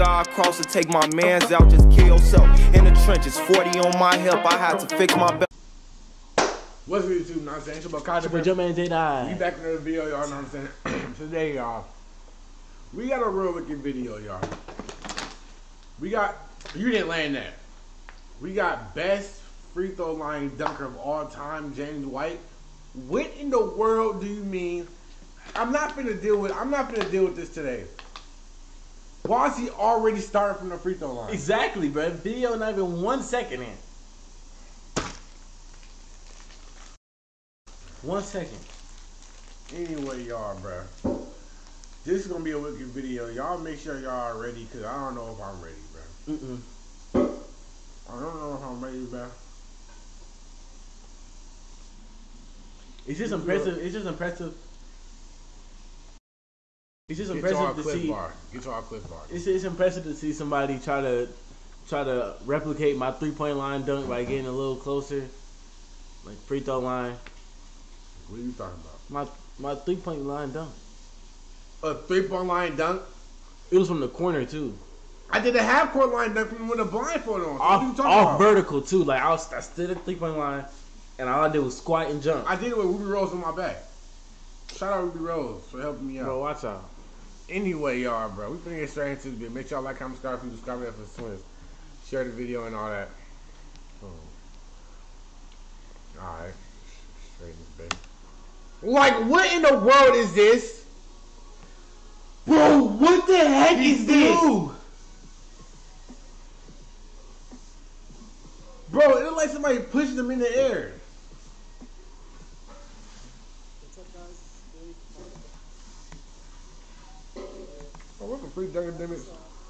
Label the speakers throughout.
Speaker 1: God cross to take my mans out, just kill yourself. In the trenches, 40 on my hip, I had to fix my belt.
Speaker 2: What's good, YouTube? Know what I'm saying? It's your boy Kaja,
Speaker 3: Super
Speaker 2: man.
Speaker 3: Jumpman J
Speaker 2: We back in another video, y'all know what I'm saying? Today, y'all, we got a real wicked video, y'all. We got, you didn't land that. We got best free throw line dunker of all time, James White. What in the world do you mean? I'm not gonna deal with, I'm not gonna deal with this today. Why is he already starting from the free throw line?
Speaker 3: Exactly, bro. Video not even one second in. One second.
Speaker 2: Anyway, y'all, bruh. This is gonna be a wicked video. Y'all make sure y'all are ready, cause I don't know if I'm ready, bruh.
Speaker 3: Mm-mm.
Speaker 2: I don't know if I'm ready, bruh.
Speaker 3: It's just
Speaker 2: You
Speaker 3: impressive. It's just impressive. It's just
Speaker 2: Get
Speaker 3: impressive to see.
Speaker 2: bar. Get to our clip bar.
Speaker 3: It's, it's impressive to see somebody try to try to replicate my three point line dunk by getting a little closer, like free throw line.
Speaker 2: What are you talking about?
Speaker 3: My my three point line dunk.
Speaker 2: A three point line dunk.
Speaker 3: It was from the corner too,
Speaker 2: I did a half court line dunk from with a blindfold on. So what are you
Speaker 3: off
Speaker 2: talking
Speaker 3: off
Speaker 2: about?
Speaker 3: vertical too. Like I was I stood at three point line, and all I did was squat and jump.
Speaker 2: I did it with Ruby Rose on my back. Shout out Ruby Rose for helping me out.
Speaker 3: Bro, watch out.
Speaker 2: Anyway, y'all, bro, we finna get straight into this video. Make sure y'all like, comment, subscribe, if you subscribe to for Swims. Share the video and all that. Oh. Alright. Straight in this baby. Like, what in the world is this?
Speaker 3: Bro, what the heck is this?
Speaker 2: Bro, it looks like somebody pushed them in the air. Oh, what the freak Donuts?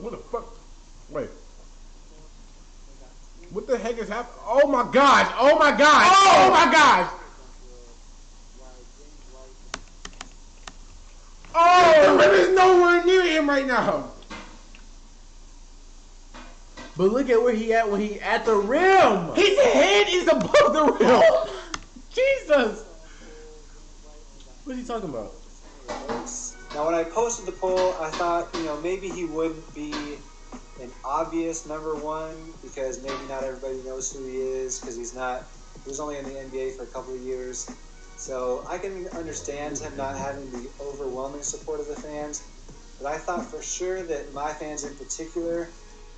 Speaker 2: What the fuck? Wait. What the heck is happening? Oh my god! Oh my god! Oh! oh, my god! Oh, the rim is nowhere near him right now.
Speaker 3: But look at where he at when he at the rim.
Speaker 2: His head is above the rim. Oh!
Speaker 3: Jesus. What's he talking about?
Speaker 4: Now, when I posted the poll, I thought, you know, maybe he wouldn't be an obvious number one because maybe not everybody knows who he is because he's not, he was only in the NBA for a couple of years. So I can understand him not having the overwhelming support of the fans. But I thought for sure that my fans in particular,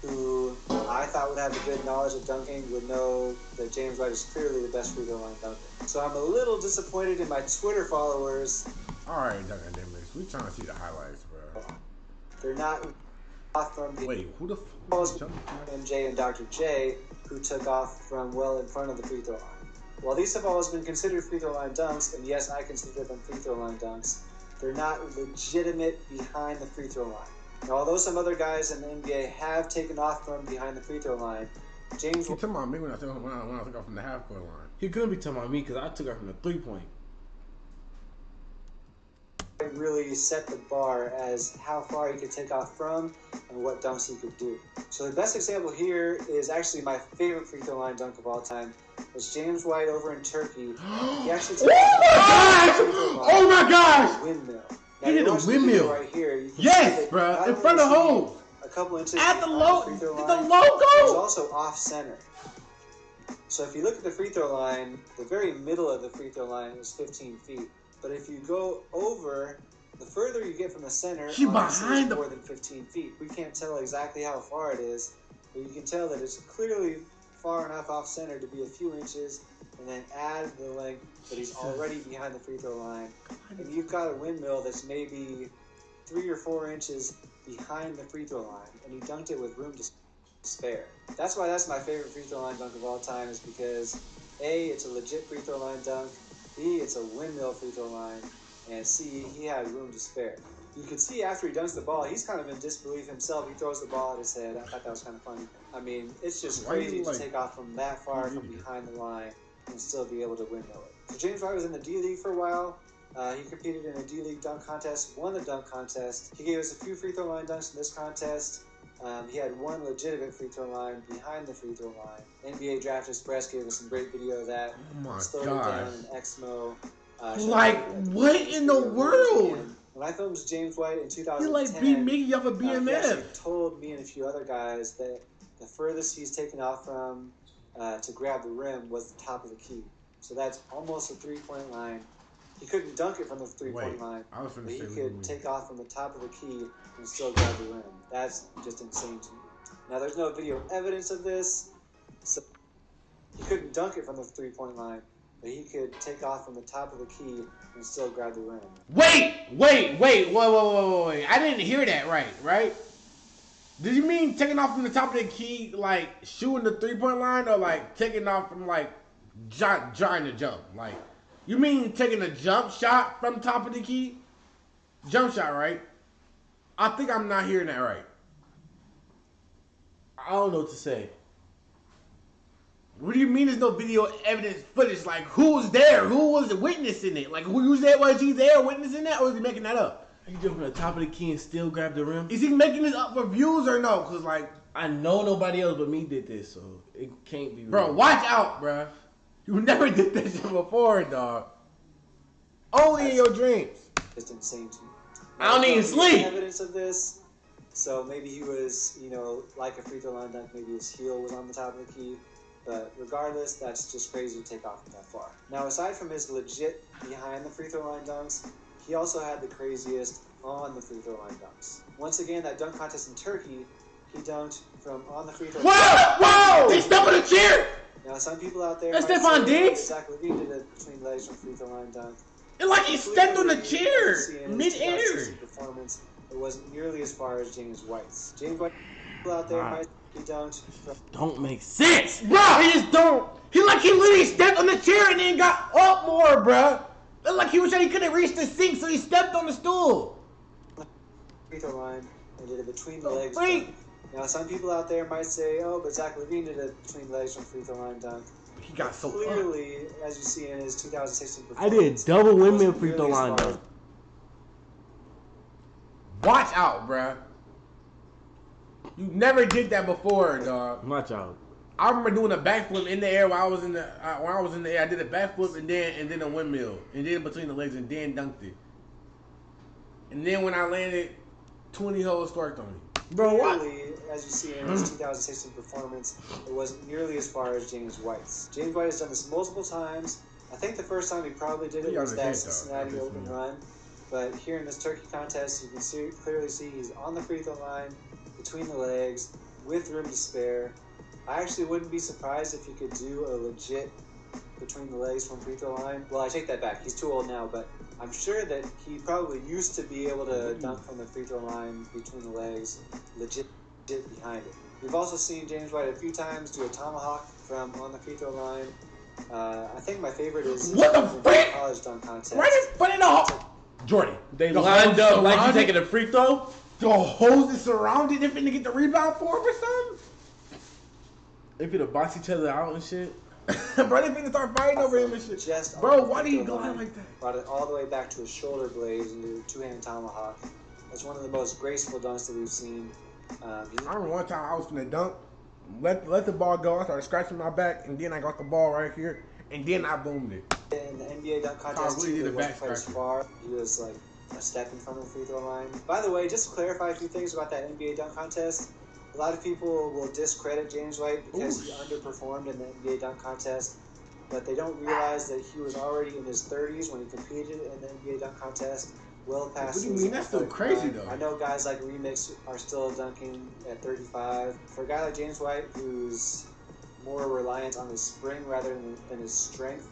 Speaker 4: who I thought would have a good knowledge of dunking, would know that James White is clearly the best free throw line dunker. So I'm a little disappointed in my Twitter followers
Speaker 2: All right, Dunkin' Donuts. We trying to see the highlights, bro.
Speaker 4: They're not off from the
Speaker 2: Wait, who the
Speaker 4: Post-
Speaker 2: fuck?
Speaker 4: MJ and Dr. J, who took off from well in front of the free throw line. While these have always been considered free throw line dunks, and yes, I consider them free throw line dunks, they're not legitimate behind the free throw line. Now, although some other guys in the NBA have taken off from behind the free throw line, James
Speaker 2: You talking about me when I took when I, when I took off from the half court line?
Speaker 3: He couldn't be talking about me because I took off from the three point.
Speaker 4: Really set the bar as how far he could take off from and what dunks he could do. So the best example here is actually my favorite free throw line dunk of all time. It's James White over in Turkey. He actually took
Speaker 2: Oh Oh my gosh!
Speaker 4: windmill.
Speaker 3: He did a windmill.
Speaker 4: right here.
Speaker 2: Yes,
Speaker 4: see that
Speaker 2: bruh,
Speaker 4: not
Speaker 2: in front of hole.
Speaker 4: A couple inches
Speaker 3: At the
Speaker 4: behind
Speaker 3: low,
Speaker 4: free throw
Speaker 3: the
Speaker 4: He's
Speaker 3: logo.
Speaker 4: also off center. So if you look at the free throw line, the very middle of the free throw line is 15 feet. But if you go over, the further you get from the center,
Speaker 2: He
Speaker 4: obviously
Speaker 2: behind
Speaker 4: it's
Speaker 2: the-
Speaker 4: more than 15 feet. We can't tell exactly how far it is, but you can tell that it's clearly far enough off center to be a few inches, and then add the length that he's already behind the free throw line. And you've got a windmill that's maybe three or four inches behind the free throw line, and he dunked it with room to spare. That's why that's my favorite free throw line dunk of all time, is because A, it's a legit free throw line dunk, B, it's a windmill free throw line, and C, he had room to spare. You can see after he dunks the ball, he's kind of in disbelief himself. He throws the ball at his head. I thought that was kind of funny. I mean, it's just
Speaker 2: Why
Speaker 4: crazy to
Speaker 2: like-
Speaker 4: take off from that far from behind the line and still be able to windmill it. So James White was in the D League for a while. Uh, he competed in a D League dunk contest, won the dunk contest. He gave us a few free throw line dunks in this contest. Um, he had one legitimate free throw line behind the free throw line. NBA Draft Express gave us some great video of that.
Speaker 2: Oh my
Speaker 4: Slowed down in Exmo. Uh,
Speaker 2: Like, what in the world?
Speaker 4: When I filmed James White in 2010, He
Speaker 2: like beat Mickey off a
Speaker 4: uh, he told me and a few other guys that the furthest he's taken off from uh, to grab the rim was the top of the key. So that's almost a three point line. He couldn't dunk it from the three point line,
Speaker 2: I was
Speaker 4: but
Speaker 2: finna
Speaker 4: he could
Speaker 2: Louis.
Speaker 4: take off from the top of the key and still grab the rim. That's just insane to me. Now, there's no video evidence of this, so he couldn't dunk it from the three point line, but he could take off from the top of the key and still grab the rim.
Speaker 2: Wait, wait, wait, wait, wait, wait, wait, wait. I didn't hear that right, right? Did you mean taking off from the top of the key, like shooting the three point line, or like taking off from like j- trying to jump? Like, you mean taking a jump shot from top of the key? Jump shot, right? I think I'm not hearing that right.
Speaker 3: I don't know what to say.
Speaker 2: What do you mean there's no video evidence footage? Like, who was there? Who was witnessing it? Like, who was there? Was he there witnessing that, or is he making that up?
Speaker 3: You jump from the top of the key and still grab the rim.
Speaker 2: Is he making this up for views or no? Cause like,
Speaker 3: I know nobody else but me did this, so it can't be.
Speaker 2: bro,
Speaker 3: real.
Speaker 2: watch out, bro. You never did that shit before, dog. Only in your dreams.
Speaker 4: Just insane to me.
Speaker 2: I don't
Speaker 4: There's
Speaker 2: even sleep.
Speaker 4: Evidence of this. So maybe he was, you know, like a free throw line dunk. Maybe his heel was on the top of the key. But regardless, that's just crazy to take off that far. Now, aside from his legit behind the free throw line dunks, he also had the craziest on the free throw line dunks. Once again, that dunk contest in Turkey, he dunked from on the free throw line.
Speaker 2: Whoa, whoa! They step on the chair.
Speaker 4: Now, some people out there.
Speaker 2: That's
Speaker 4: might
Speaker 2: Stephon Diggs?
Speaker 4: Zach LaVine did a between legs from free throw line dunk.
Speaker 2: It's like he stepped on the chair
Speaker 4: as you see in
Speaker 2: mid-air.
Speaker 4: Performance. It wasn't nearly as far as James White's. James White people out there
Speaker 3: Right.
Speaker 4: might be dunked from
Speaker 3: Don't make sense.
Speaker 2: Bro, he just don't. He like he literally stepped on the chair and then got up more, bro. Look like he was saying he couldn't reach the sink, so he stepped on the stool.
Speaker 4: free throw line and did a between the legs
Speaker 2: freak.
Speaker 4: Dunk. Now, some people out there might say, "Oh, but Zach LaVine did a between the legs from free throw line dunk."
Speaker 2: He got so up.
Speaker 4: Clearly, as you see in his 2016 performance.
Speaker 3: I did double
Speaker 4: it
Speaker 3: windmill
Speaker 4: wasn't
Speaker 3: free throw line dunk.
Speaker 2: Watch out, bruh. You never did that before, dog.
Speaker 3: Watch out.
Speaker 2: I remember doing a backflip in the air while I was in the uh, when I was in the air. I did a backflip and then and then a windmill and then between the legs and then dunked it. And then when I landed, twenty holes sparked on me. Bro, what?
Speaker 4: Clearly, as you see in his 2016 performance, it wasn't nearly as far as James White's. James White has done this multiple times. I think the first time he probably did it
Speaker 2: He
Speaker 4: was that. Cincinnati Open run. But here in this Turkey contest, you can see, clearly see he's on the free throw line, between the legs, with room to spare. I actually wouldn't be surprised if he could do a legit between the legs from free throw line. Well, I take that back. He's too old now, but I'm sure that he probably used to be able to dunk from the free throw line between the legs, legit, legit behind it. We've also seen James White a few times do a tomahawk from on the free throw line. Uh, I think my favorite is
Speaker 2: What the
Speaker 4: the
Speaker 2: frick?
Speaker 4: college dunk contest.
Speaker 2: Right in front of the hole. Jordan,
Speaker 3: They
Speaker 2: the
Speaker 3: lined up like you
Speaker 2: surrounded-
Speaker 3: taking a free throw.
Speaker 2: The hose is surrounded. They're finna get the rebound for him or something.
Speaker 3: They finna box each other out and shit.
Speaker 2: Bro, they finna start fighting over him and shit.
Speaker 4: Just
Speaker 2: Bro, why do you
Speaker 4: throw
Speaker 2: go
Speaker 4: line,
Speaker 2: like that?
Speaker 4: Brought it all the way back to his shoulder blades and did a two-hand tomahawk. That's one of the most graceful dunks that we've seen. Um,
Speaker 2: I remember one time I was finna dunk, let let the ball go. I started scratching my back, and then I got the ball right here, and then I boomed it.
Speaker 4: in the NBA dunk contest,
Speaker 2: really
Speaker 4: too,
Speaker 2: did
Speaker 4: it
Speaker 2: a
Speaker 4: wasn't quite as far. He was like a step in front of the free throw line. By the way, just to clarify a few things about that NBA dunk contest, a lot of people will discredit James White because he underperformed in the NBA dunk contest, but they don't realize that he was already in his 30s when he competed in the NBA dunk contest. Well past.
Speaker 2: What do you mean? That's still crazy, though.
Speaker 4: I know guys like Remix are still dunking at 35. For a guy like James White, who's more reliant on his spring rather than, than his strength,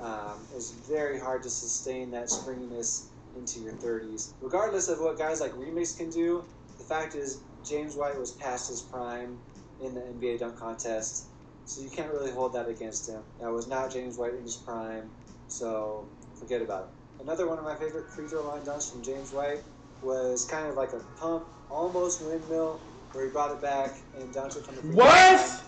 Speaker 4: um, it's very hard to sustain that springiness into your 30s. Regardless of what guys like Remix can do, the fact is James White was past his prime in the NBA dunk contest, so you can't really hold that against him. That was not James White in his prime, so forget about it. Another one of my favorite free throw line dunks from James White was kind of like a pump, almost windmill, where he brought it back and dunked it from the free throw
Speaker 2: What?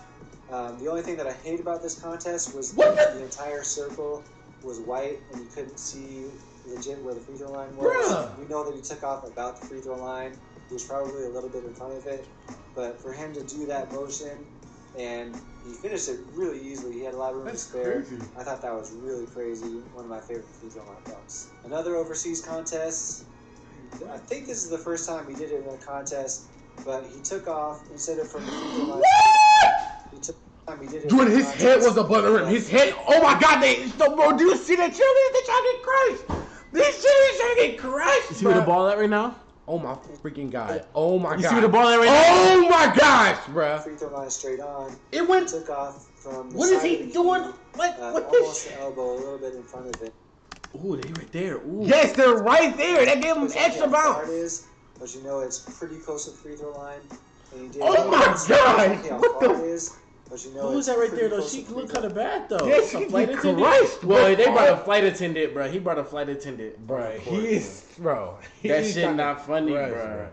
Speaker 4: line. Um, the only thing that I hate about this contest was
Speaker 2: the-
Speaker 4: the entire circle was white and you couldn't see legit where the free throw line was.
Speaker 2: Bruh.
Speaker 4: We know that he took off about the free throw line. He was probably a little bit in front of it, but for him to do that motion and he finished it really easily. He had a lot of room
Speaker 2: That's
Speaker 4: to spare.
Speaker 2: crazy.
Speaker 4: I thought that was really crazy. One of my favorite free throw line dunks. Another overseas contest. I think this is the first time he did it in a contest, but he took off instead of from the free throw line. He took time he did it.
Speaker 2: Dude,
Speaker 4: in a
Speaker 2: his head was above the rim. His head. Oh my God! They, no, bro, do you see that cheerleaders? They trying to get crushed. These cheerleaders trying to get crushed.
Speaker 3: You see where the ball at right now?
Speaker 2: Oh my freaking god! Oh my
Speaker 3: You
Speaker 2: god!
Speaker 3: see the ball at right now?
Speaker 2: Oh my gosh, bruh!
Speaker 4: free throw line straight on.
Speaker 2: It
Speaker 4: He
Speaker 2: went.
Speaker 4: took off from. The
Speaker 2: What is he doing?
Speaker 4: key,
Speaker 2: What?
Speaker 4: Uh,
Speaker 2: What
Speaker 4: almost
Speaker 2: this?
Speaker 4: elbow, a little bit in front of it.
Speaker 3: Ooh, they right there. Ooh.
Speaker 2: Yes, they're right there. That gave him
Speaker 4: Looks like
Speaker 2: extra
Speaker 4: how far
Speaker 2: bounce.
Speaker 4: it is, but you know it's pretty close to the free throw line. And he did
Speaker 2: Oh my God! What the-
Speaker 4: it is, but you know
Speaker 3: Who was that right there though? She looked kind of bad though.
Speaker 2: Yeah, she
Speaker 3: a
Speaker 2: could
Speaker 3: flight
Speaker 2: get
Speaker 3: attendant.
Speaker 2: crushed,
Speaker 3: Boy, they brought a flight attendant, bro. He brought a flight attendant.
Speaker 2: bro. he is, bro.
Speaker 3: That shit not funny,
Speaker 2: crush,
Speaker 3: bro.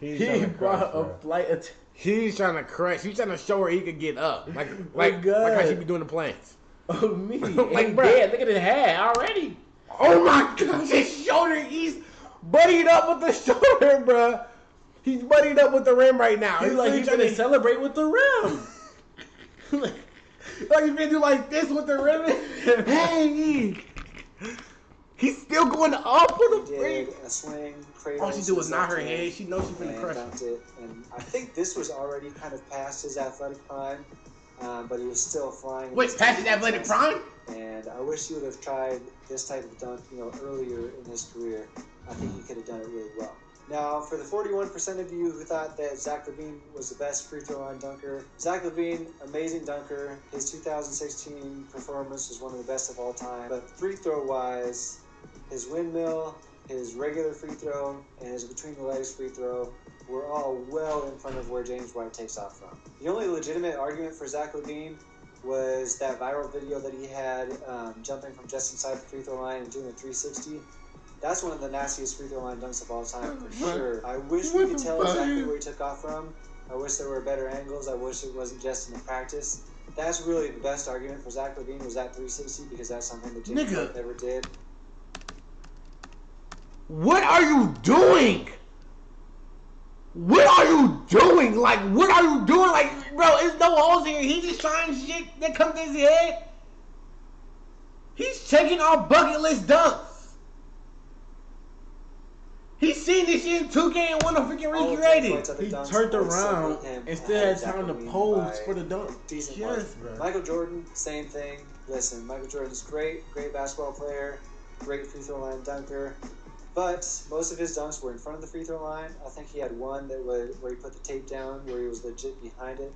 Speaker 2: He's
Speaker 3: He
Speaker 2: trying to
Speaker 3: brought
Speaker 2: crush,
Speaker 3: a
Speaker 2: bro.
Speaker 3: flight attendant.
Speaker 2: He's trying to crush. He's trying to show her he could get up, oh like like
Speaker 3: like
Speaker 2: how she be doing the planes.
Speaker 3: Oh me,
Speaker 2: Like,
Speaker 3: like
Speaker 2: bruh.
Speaker 3: dead. Look at his head already.
Speaker 2: Oh my gosh, his shoulder. He's buddied up with the shoulder, bro. He's buddied up with the rim right now.
Speaker 3: He's like he's
Speaker 2: trying
Speaker 3: gonna
Speaker 2: to
Speaker 3: celebrate with the rim.
Speaker 2: Like he's gonna do like this with the rim. hey, he's still going up with
Speaker 4: He
Speaker 2: the
Speaker 4: did a swing, cradle.
Speaker 2: All she did was nod her head. She knows she's
Speaker 4: and
Speaker 2: gonna crush.
Speaker 4: dunked it. And I think this was already kind of past his athletic prime, um, but he was still flying. in
Speaker 2: Wait,
Speaker 4: this
Speaker 2: past his
Speaker 4: of
Speaker 2: athletic
Speaker 4: contest.
Speaker 2: prime?
Speaker 4: And I wish he would have tried this type of dunk, you know, earlier in his career. I think he could have done it really well. Now, for the 41% of you who thought that Zach LaVine was the best free throw line dunker, Zach LaVine, amazing dunker. His 2016 performance was one of the best of all time. But free throw wise, his windmill, his regular free throw, and his between the legs free throw were all well in front of where James White takes off from. The only legitimate argument for Zach LaVine was that viral video that he had um, jumping from just inside the free throw line and doing a 360. That's one of the nastiest free throw line dunks of all time for sure. I wish we could tell exactly where he took off from. I wish there were better angles. I wish it wasn't just in the practice. That's really the best argument for Zach LaVine was that 360 because that's something that James
Speaker 2: Nigga.
Speaker 4: Never did.
Speaker 2: What are you doing? What are you doing? Like, what are you doing? Like, bro, there's no holes here. He just trying shit that comes to his head. He's checking off bucket list dunks. He's seen this shit in 2K and want to freaking
Speaker 4: All of James
Speaker 2: recreate it.
Speaker 3: He turned around
Speaker 4: separate
Speaker 3: and
Speaker 4: ahead
Speaker 3: still
Speaker 4: of
Speaker 3: had time to pose for the dunk.
Speaker 4: decent
Speaker 2: Yes,
Speaker 4: margin.
Speaker 2: bro.
Speaker 4: Michael Jordan, same thing. Listen, Michael Jordan's great, great basketball player, great free throw line dunker, but most of his dunks were in front of the free throw line. I think he had one that was where he put the tape down, where he was legit behind it.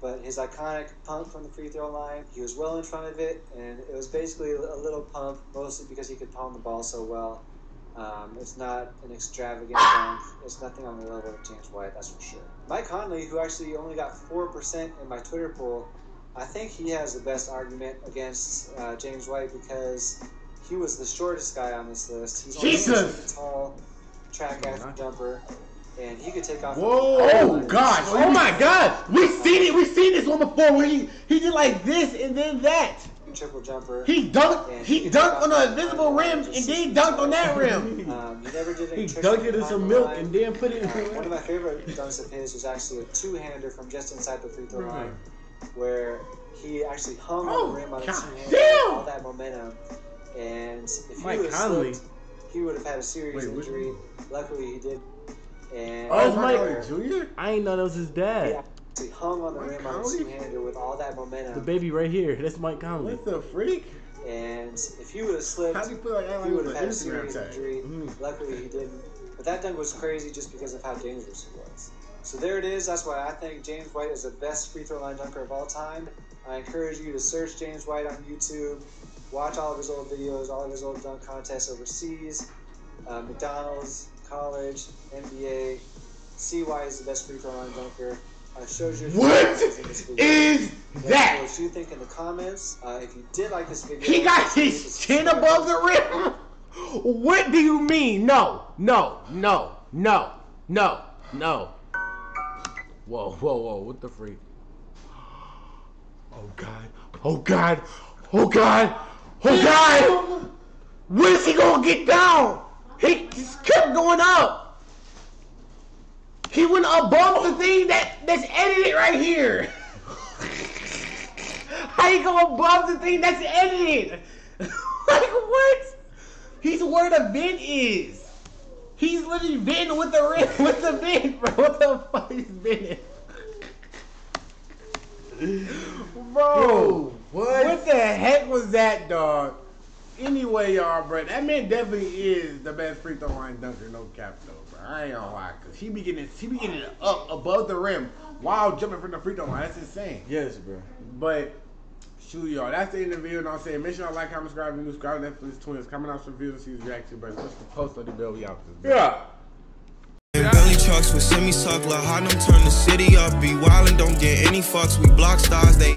Speaker 4: But his iconic pump from the free throw line, he was well in front of it, and it was basically a little pump, mostly because he could palm the ball so well. Um, it's not an extravagant dunk. It's nothing on the level of James White, that's for sure. Mike Conley, who actually only got 4% in my Twitter poll, I think he has the best argument against uh, James White because he was the shortest guy on this list. He's only
Speaker 2: Jesus!
Speaker 4: a tall track athlete jumper, and he could take off. Whoa!
Speaker 2: Oh gosh! Oh my God! We've seen it. We've seen this one before where he he did like this and then that.
Speaker 4: Triple jumper.
Speaker 2: He dunked. He dunked on the invisible rim and then he dunked on that rim.
Speaker 4: Um, he never did
Speaker 3: He dunked it in some milk
Speaker 4: line.
Speaker 3: and then put it in.
Speaker 4: Uh, one of my favorite dunks of his was actually a two-hander from just inside the free throw line, where he actually hung on
Speaker 2: Oh,
Speaker 4: the rim on his
Speaker 2: God
Speaker 4: two-hander with all that momentum. And if he
Speaker 3: Mike
Speaker 4: would have slipped, he would have had a serious
Speaker 2: Wait,
Speaker 4: injury. Luckily, he did. And
Speaker 3: Oh,
Speaker 2: it's
Speaker 3: Mike-
Speaker 2: Conley Jr.
Speaker 3: I ain't know that was his
Speaker 4: he
Speaker 3: dad.
Speaker 4: Actually hung on the
Speaker 2: Mike
Speaker 4: rim on a
Speaker 2: Conley?
Speaker 4: two-hander with all that momentum.
Speaker 3: The baby right here. That's Mike Conley.
Speaker 2: What the freak?
Speaker 4: And if he would have slipped,
Speaker 2: How do you put like
Speaker 4: he would have
Speaker 2: an
Speaker 4: had a serious
Speaker 2: tag?
Speaker 4: injury.
Speaker 3: Mm.
Speaker 4: Luckily, he didn't. But that dunk was crazy just because of how dangerous he was. So there it is. That's why I think James White is the best free throw line dunker of all time. I encourage you to search James White on YouTube, watch all of his old videos, all of his old dunk contests overseas, uh, McDonald's, college, NBA. See why he's the best free throw line dunker. I showed you.
Speaker 2: What
Speaker 4: examples in this video.
Speaker 2: is
Speaker 4: Let me know
Speaker 2: that?
Speaker 4: what you think in the comments. Uh, if you did like this video,
Speaker 2: He got his chin above the rim. What do you mean? No, no, no, no, no, no. Whoa, whoa, whoa! What the freak? Oh God! Oh God! Oh God! Oh God! When is he gonna get down? He just kept going up. He went above the thing that that's edited right here. How you go above the thing that's edited? like what? He's where the vent is. He's literally bending with the rim, with the bend, bro. What the fuck is bending? Bro,
Speaker 3: what?
Speaker 2: what the heck was that, dog? Anyway, y'all, bro, that man definitely is the best free throw line dunker, no cap though. I ain't gonna lie, cause he be getting, he be getting up above the rim while jumping from the free throw line. That's insane.
Speaker 3: Yes, bro.
Speaker 2: But shoot, y'all, that's the end of the video. And I'm saying, make sure y'all like, comment, subscribe, and subscribe to Netflix Twins. Coming out some videos, see his reaction, but push the post on the bell. We out this. video.
Speaker 3: Yeah.
Speaker 1: And belly trucks with semi suck, La Harlem turn the city up. Be wildin', don't get any fucks. We block stars, they